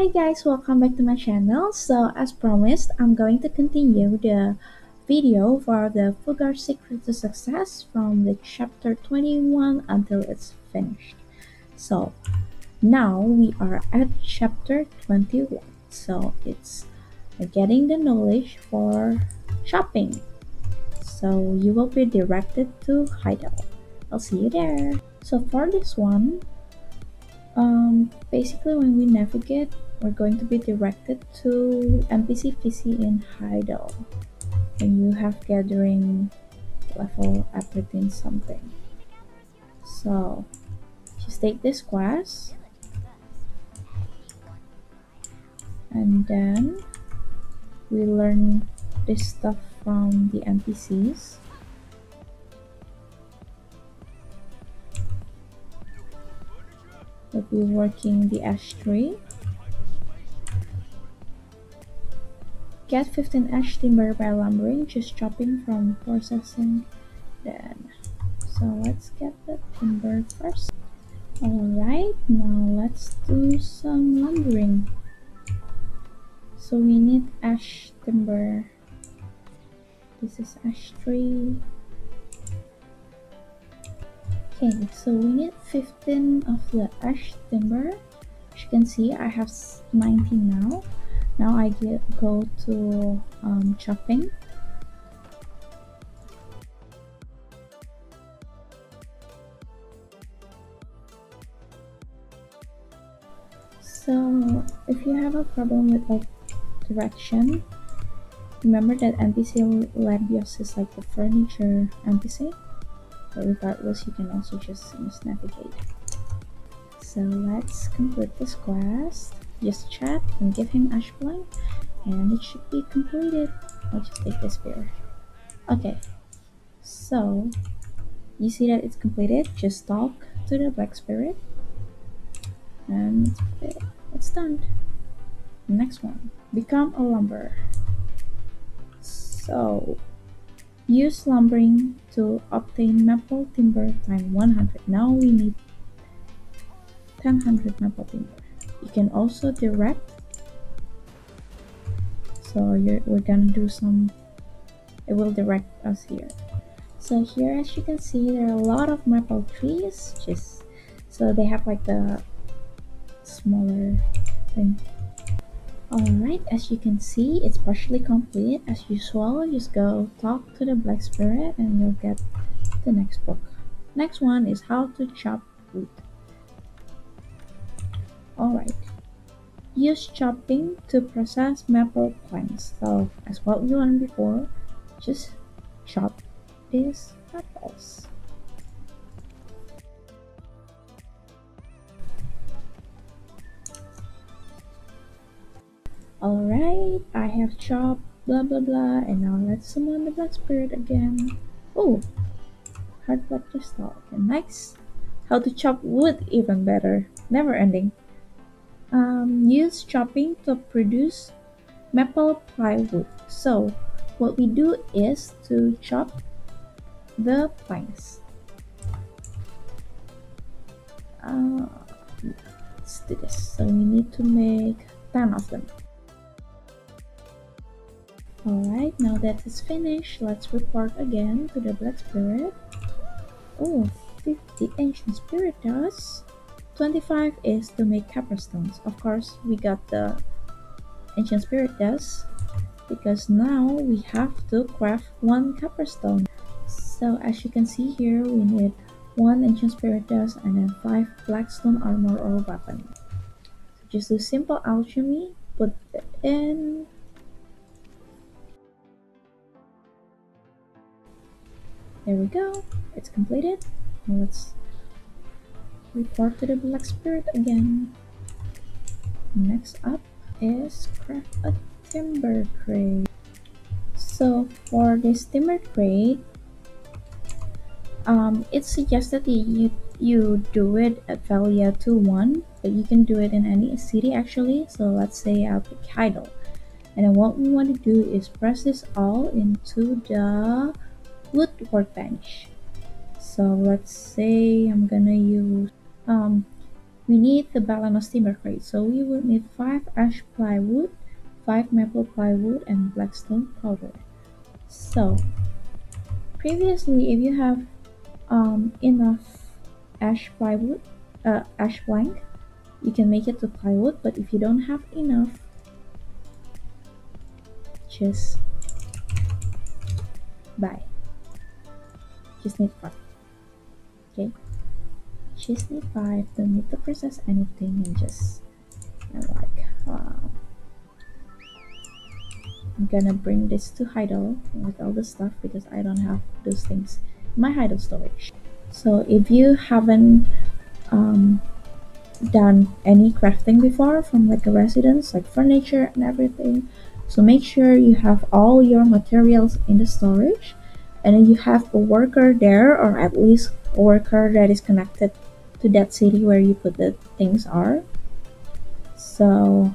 Hi guys, welcome back to my channel. So as promised, I'm going to continue the video for the Fughar Secret to Success from the chapter 21 until it's finished. So now we are at chapter 21. So it's getting the knowledge for shopping. So you will be directed to Heidel. I'll see you there. So for this one, um, basically when we navigate we're going to be directed to NPC VC in Heidel and you have gathering level everything something. So just take this quest and then we learn this stuff from the NPCs we'll be working the ash tree Get 15 ash timber by lumbering, just chopping from processing then. So let's get the timber first. Alright, now let's do some lumbering. So we need ash timber. This is ash tree. Okay, so we need 15 of the ash timber. As you can see, I have 19 now now I get, go to um, chopping so if you have a problem with like direction remember that NPC Labios is like the furniture NPC but regardless you can also just navigate so let's complete this quest just chat and give him ash and it should be completed. I'll just take this beer okay so you see that it's completed. Just talk to the black spirit and it's done. Next one become a lumber. So use lumbering to obtain maple timber time 100 now we need 1000 maple timber you can also direct. So we're gonna do some it will direct us here. So here as you can see there are a lot of maple trees just so they have like the smaller thing. Alright as you can see it's partially complete. As usual just go talk to the black spirit and you'll get the next book. Next one is how to chop wood Alright. Use chopping to process maple planks. So as what we learned before, just chop these apples. Alright, I have chopped blah blah blah and now let's summon the black spirit again. Oh, hard blood crystal. Okay, nice. How to chop wood even better. Never ending um, use chopping to produce maple plywood. So what we do is to chop the planks. Uh, let's do this. So we need to make 10 of them. Alright, now that is finished, let's report again to the Black Spirit. Oh, 50 Ancient Spirit dust. 25 is to make capstones. Of course, we got the Ancient Spirit dust because now we have to craft one capstone. So as you can see here, we need one Ancient Spirit dust and then five Blackstone armor or weapon. So just do simple alchemy, put it in. There we go, it's completed. Now let's report to the Black Spirit again. Next up is craft a timber crate. So for this timber crate, um, it's suggested that you you do it at Velia 2-1, but you can do it in any city actually. So let's say I'll pick Heidel. And then what we want to do is press this all into the wood workbench. So let's say I'm gonna use um, we need the Balanos timber crate. So we will need 5 ash plywood, 5 maple plywood, and blackstone powder. So previously, if you have um, enough ash plywood, uh, ash plank, you can make it to plywood. But if you don't have enough, just buy. Just need five. Need five. Don't need to process anything, and just and like. I'm gonna bring this to Heidel with all the stuff because I don't have those things in my Heidel storage. So if you haven't um, done any crafting before from like a residence, like furniture and everything, so make sure you have all your materials in the storage and you have a worker there or at least a worker that is connected to that city where you put the things are. So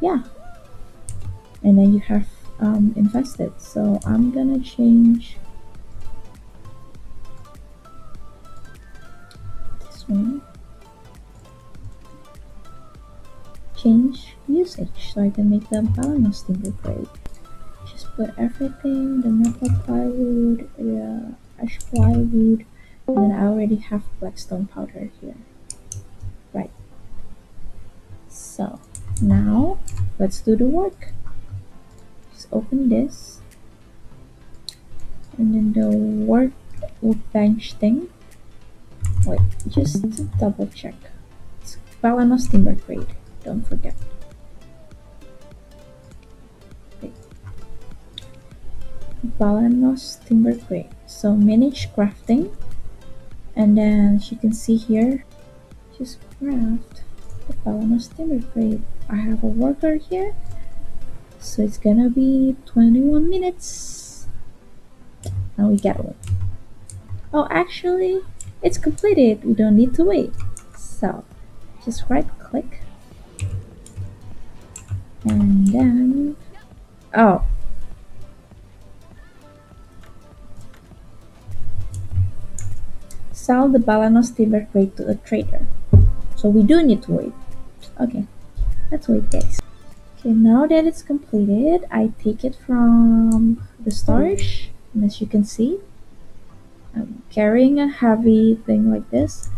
yeah, and then you have um, invested. So I'm gonna change this one. Change usage so I can make the Balanos timber crate. Just put everything, the maple plywood, the ash plywood, then I already have blackstone powder here. Right. So now let's do the work. Just open this. And then the work workbench thing. Wait just double check. It's Balanos timber crate don't forget. Okay. Balanos timber crate so manage crafting and then as you can see here just craft the Balanos timber crate I have a worker here so it's gonna be 21 minutes and we get one. Oh, actually, it's completed. We don't need to wait. So, just right click. And then, oh. Sell the Balanos timber crate to a trader. So we do need to wait. Okay, let's wait guys. Okay, now that it's completed, I take it from the storage, and as you can see, I'm carrying a heavy thing like this.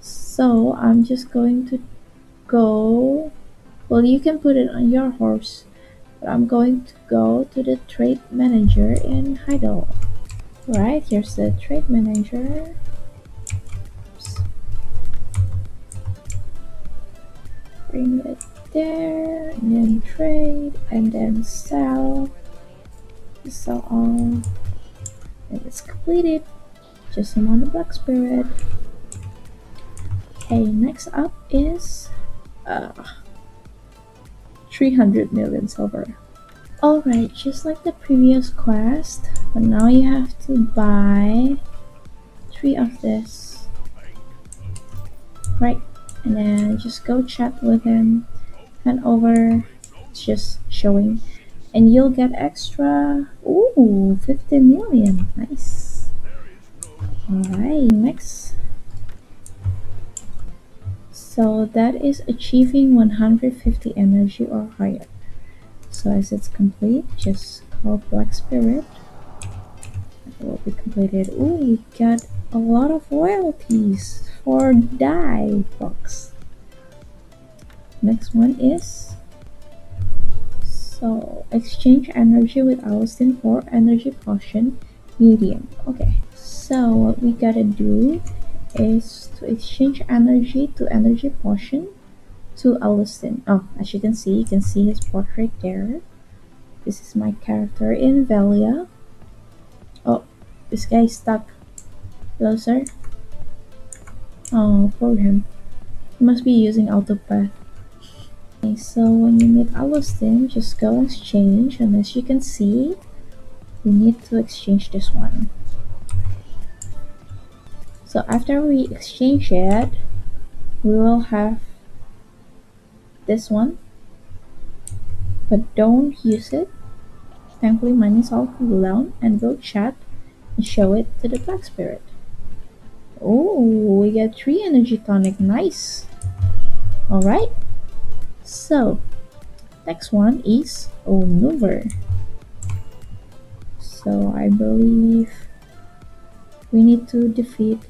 So I'm just going to go, well you can put it on your horse, but I'm going to go to the trade manager in Heidel. Right, here's the trade manager. Bring it there and then trade and then sell. So on and it's completed. Just on the black spirit okay next up is uh 300 million silver. Alright just like the previous quest but now you have to buy three of this. Right and then just go chat with him. And over. Just showing. And you'll get extra ooh 50 million. Nice. All right next. So that is achieving 150 energy or higher. So as it's complete just call black spirit will be completed ooh we got a lot of royalties for die box next one is so exchange energy with Alustin for energy potion medium okay so what we gotta do is to exchange energy to energy potion to Alustin. Oh, as you can see, you can see his portrait there. This is my character in Velia. This guy stuck. Closer. Oh, poor him. He must be using autopath. Okay, so when you meet Augustine, just go and exchange, and as you can see, we need to exchange this one. So after we exchange it, we will have this one, but don't use it. Thankfully mine is all cooldown, and go chat show it to the Black Spirit. Oh, we get 3 energy tonic, nice! Alright, so next one is Onouver. So I believe we need to defeat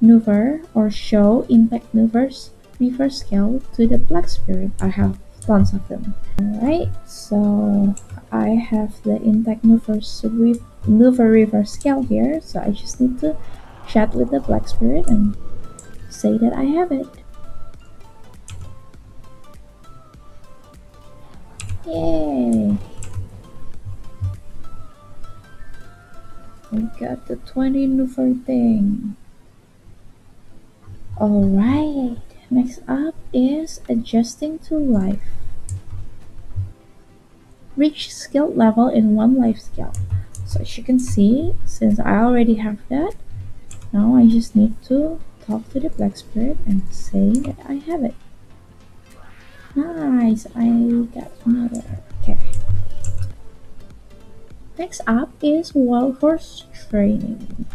Nouver or show Impact Nouver's reverse scale to the Black Spirit. I have tons of them. Alright, so I have the Impact Nouver's Nouver reverse scale here, so I just need to chat with the Black Spirit and say that I have it. Yay! We got the 20 Nouver thing. Alright, next up is adjusting to life. Reach skill level in one life skill. So as you can see, since I already have that, now I just need to talk to the Black Spirit and say that I have it. Nice, I got another. Okay. Next up is wild horse training.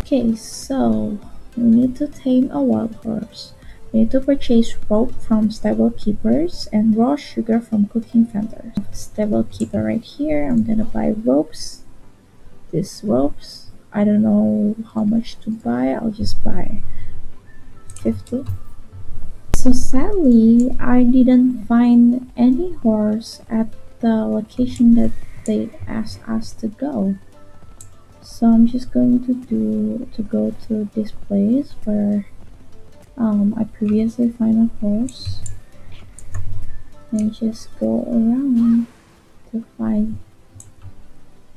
Okay, so we need to tame a wild horse. Need to purchase rope from stable keepers and raw sugar from cooking vendors. Stable keeper right here. I'm gonna buy ropes. These ropes. I don't know how much to buy. I'll just buy 50. So sadly, I didn't find any horse at the location that they asked us to go. So I'm just going to do to go to this place where um, I previously find a horse and just go around to find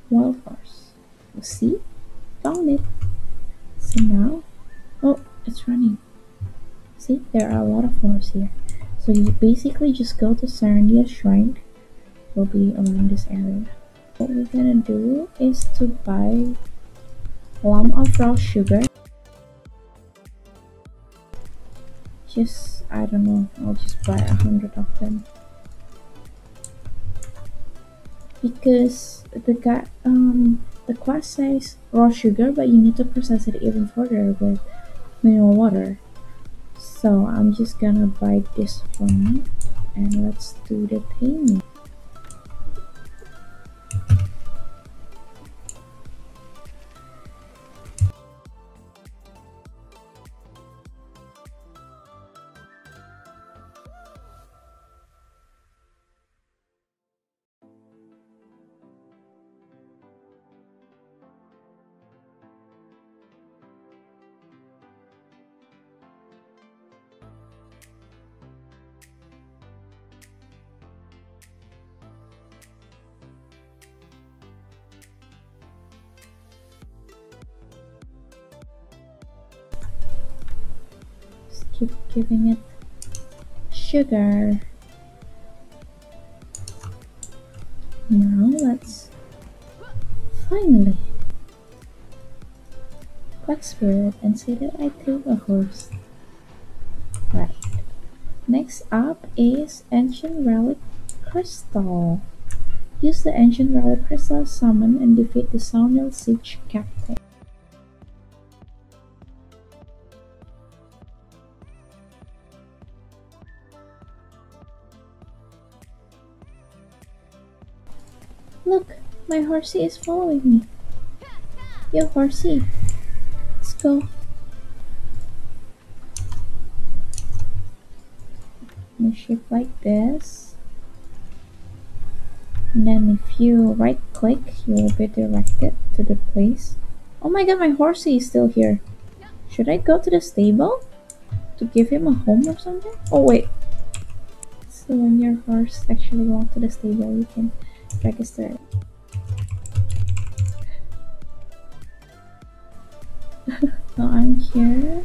wild horse. See? Found it. So now, oh, it's running. See, there are a lot of floors here. So you basically just go to Serendia Shrine. Will be around this area. What we're gonna do is to buy lump of raw sugar. Just I don't know. I'll just buy a hundred of them because the guy um the quest says raw sugar, but you need to process it even further with mineral water. So I'm just gonna buy this one and let's do the payment. Keep giving it sugar. Now let's finally Black Spirit and say that I take a horse. Right. Next up is Ancient Relic Crystal. Use the Ancient Relic Crystal summon and defeat the Saunil Siege Captain. Look, my horsey is following me. Yo, horsey. Let's go. You shape like this. And then if you right click, you will be directed to the place. Oh my god, my horsey is still here. Should I go to the stable? To give him a home or something? Oh wait. So when your horse actually walks to the stable, you can register so oh, I'm here.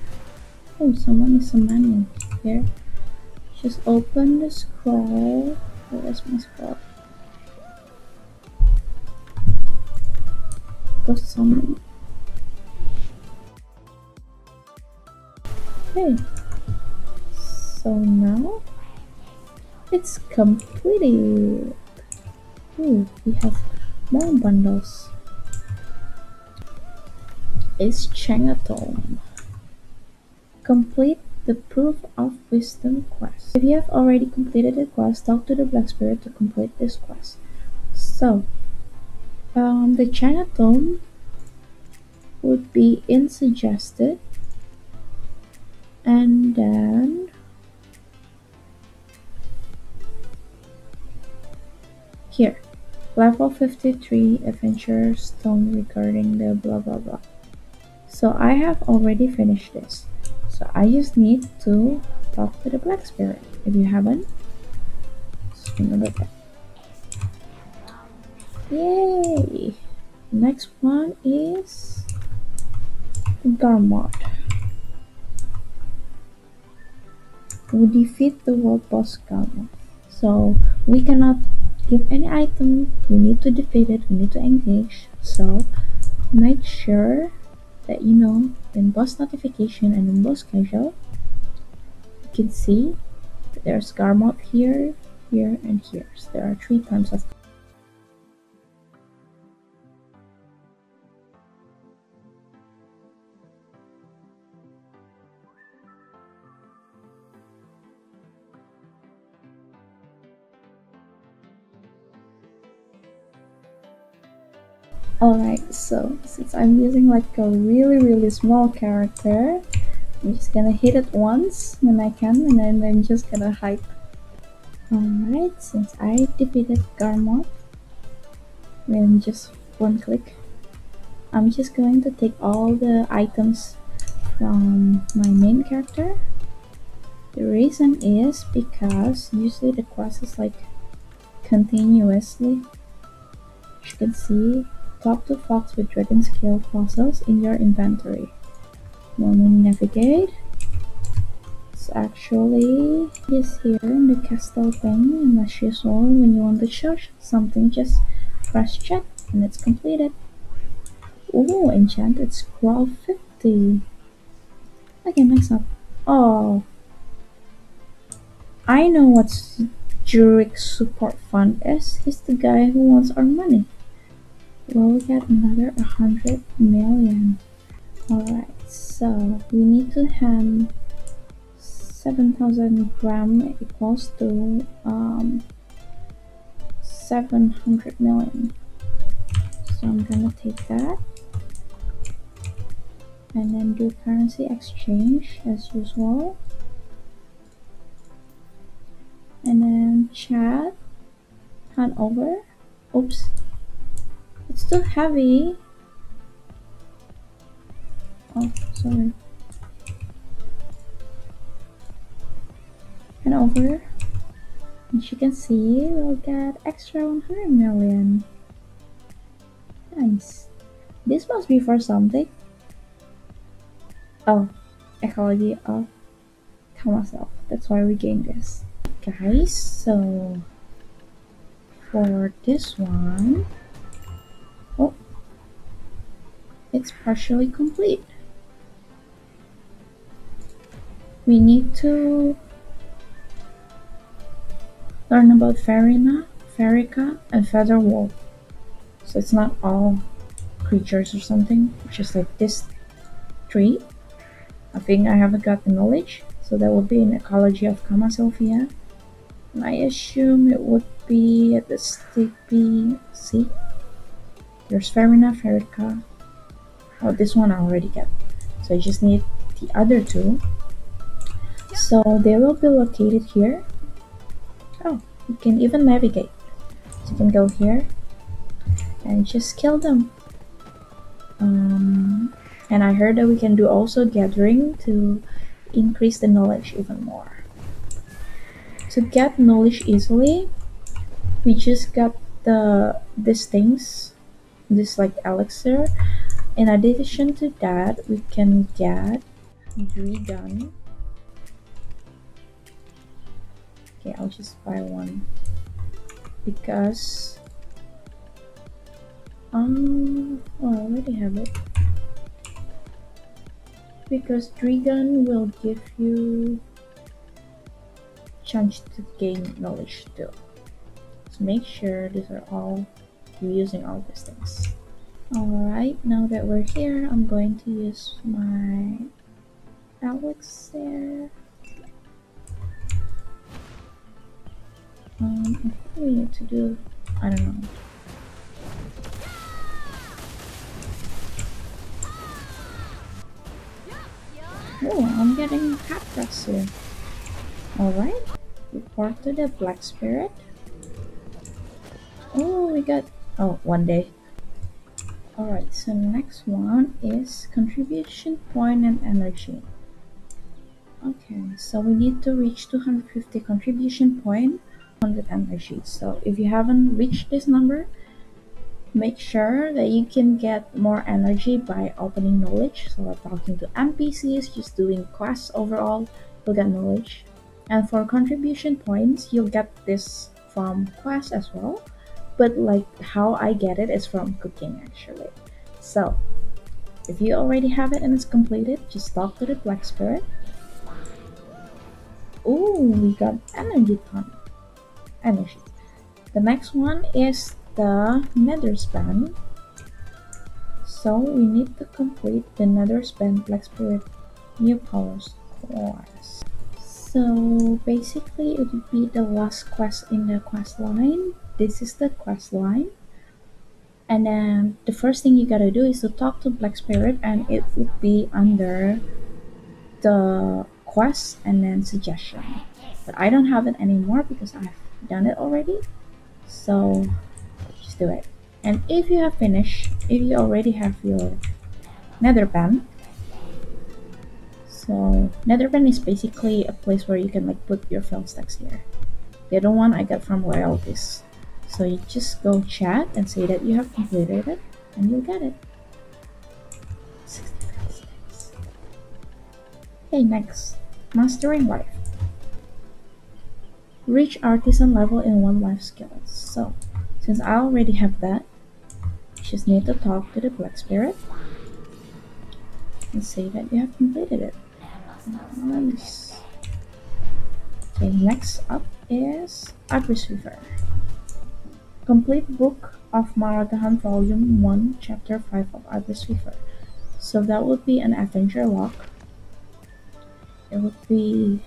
Oh, someone is summoning here. Just open the scroll. Where's my scroll? Go summon. Okay. So now it's completed. Ooh, we have more bundles. It's Chenga Tome. Complete the Proof of Wisdom quest. If you have already completed the quest, talk to the Black Spirit to complete this quest. So, um, the Chenga Tome would be in suggested, and then here, level 53 Adventure Stone regarding the blah blah blah. So I have already finished this. So I just need to talk to the Black Spirit. If you haven't, just remember that. Yay! Next one is Garmoth. We defeat the world boss Garmoth. So we cannot give any item, we need to defeat it, we need to engage. So make sure that you know in boss notification and in boss casual you can see there's Garmoth here, here and here. So there are three times of Alright, so since I'm using like a really really small character, I'm just gonna hit it once when I can and then I'm just gonna hype. Alright, since I defeated Garmoth in just one click, I'm just going to take all the items from my main character. The reason is because usually the quest is like continuously. As you can see, Talk to Fox with Dragon Scale fossils in your inventory. We navigate, it's actually is here in the castle thing and as usual when you want to search something just press check and it's completed. Oh, enchanted scroll 50. Okay, next up. Oh, I know what Ljurik support fund is. He's the guy who wants our money. We'll get another 100 million. Alright, so we need to hand 7000 gram equals to um, 700 million. So I'm gonna take that and then do currency exchange as usual. And then chat, hand over. Oops, it's heavy. Oh, sorry. And over. As you can see, we'll get extra 100 million. Nice. This must be for something. Oh, ecology oh, of myself. That's why we gained this. Guys, so for this one, it's partially complete. We need to learn about Farina, Farica, and Featherwolf. So it's not all creatures or something, it's just like this tree. I think I haven't got the knowledge, so that would be an ecology of Kamasylvia. And I assume it would be at the Stippy Sea. There's Farina, Ferica, oh this one I already get so I just need the other two. So they will be located here. Oh you can even navigate. So you can go here and just kill them. Um, and I heard that we can do also gathering to increase the knowledge even more. To get knowledge easily we just got the these things this like elixir in addition to that, we can get Dregan. Okay, I'll just buy one because um I already have it because Dregan will give you chance to gain knowledge too. So make sure these are all using all these things. Alright, now that we're here, I'm going to use my elixir. Um, I think we need to do, I don't know. Oh, I'm getting cat here. Alright, report to the Black Spirit. Oh, we got, oh, one day. Alright, so next one is contribution point and energy. Okay, so we need to reach 250 contribution point, 100 energy. So if you haven't reached this number, make sure that you can get more energy by opening knowledge. So talking to NPCs, just doing quests overall, you'll get knowledge. And for contribution points, you'll get this from quests as well but like how I get it is from cooking actually. So if you already have it and it's completed, just talk to the Black Spirit. Oh, we got energy ton. Energy. The next one is the nether span. So we need to complete the nether span Black Spirit new powers course. So basically it would be the last quest in the quest line. This is the quest line. And then the first thing you gotta do is to talk to black spirit and it would be under the quest and then suggestion. But i don't have it anymore because i've done it already. So just do it. And if you have finished if you already have your nether pen so nether pen is basically a place where you can like put your fel stacks here the other one i got from royalties so you just go chat and say that you have completed it and you'll get it. Okay, next. Mastering Life. Reach artisan level in one life skills. So, since I already have that, just need to talk to the Black Spirit and say that you have completed it. Nice. Okay, next up is Agris Fever. Complete Book of Maragahan Volume 1 Chapter 5 of Agris Fever. So that would be an adventure log. It would be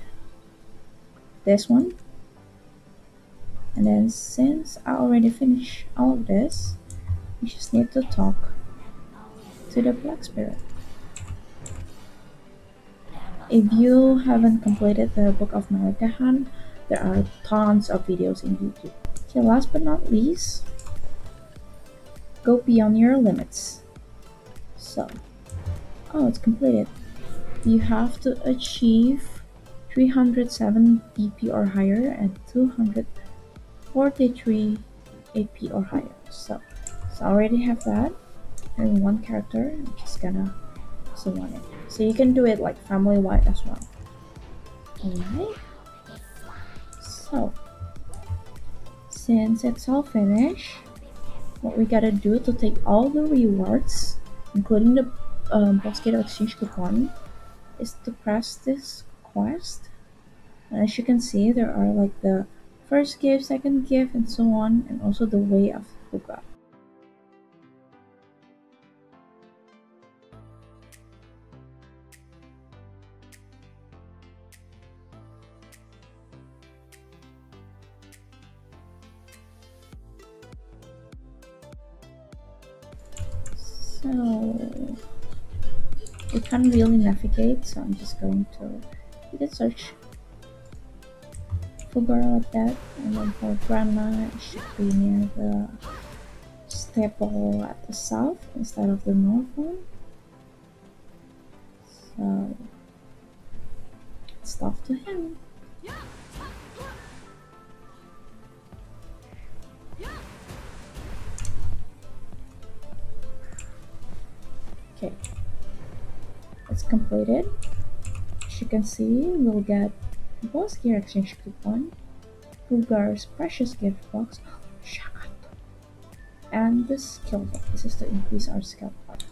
this one. And then since I already finished all of this, we just need to talk to the Black Spirit. If you haven't completed the Book of Maragahan, there are tons of videos in YouTube. Okay, last but not least, go beyond your limits. So, oh, it's completed. You have to achieve 307 DP or higher and 243 AP or higher. So, so I already have that And one character. I'm just gonna on it. So you can do it like family wide as well. Alright. So since it's all finished, what we gotta do to take all the rewards, including the um, basket exchange coupon, is to press this quest. And as you can see, there are like the first gift, second gift, and so on, and also the way of Fuga. Can't really navigate, so I'm just going to a search for girl like that, and then for grandma, it should be near the staple at the south instead of the north one. So talk to him. Okay, completed. As you can see, we'll get boss gear exchange coupon, Fughar's precious gift box, oh, and the skill book. This is to increase our skill part.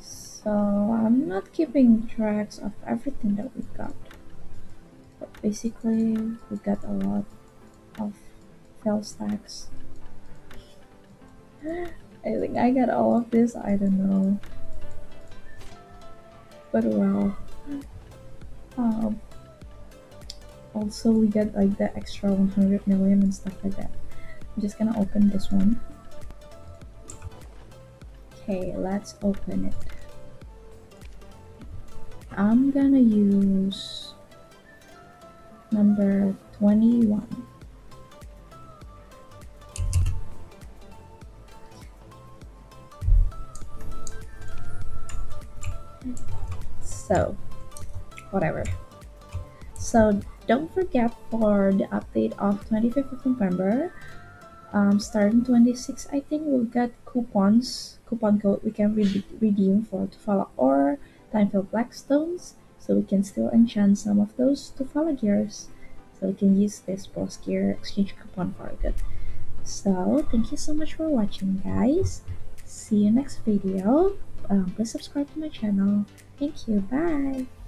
So I'm not keeping tracks of everything that we got. But basically, we got a lot of fel stacks. I think I got all of this, I don't know but well Um, also, we get like the extra 100 million and stuff like that. I'm just gonna open this one. Okay, let's open it. I'm gonna use number 21. So, whatever. So, don't forget for the update of 25th of November, um, starting 26, I think we'll get coupons, coupon code we can re- redeem for Tuvala or Time-filled Blackstones, so we can still enchant some of those Tuvala gears. So we can use this boss gear exchange coupon for good. So thank you so much for watching guys. See you next video. Um, please subscribe to my channel. Thank you. Bye.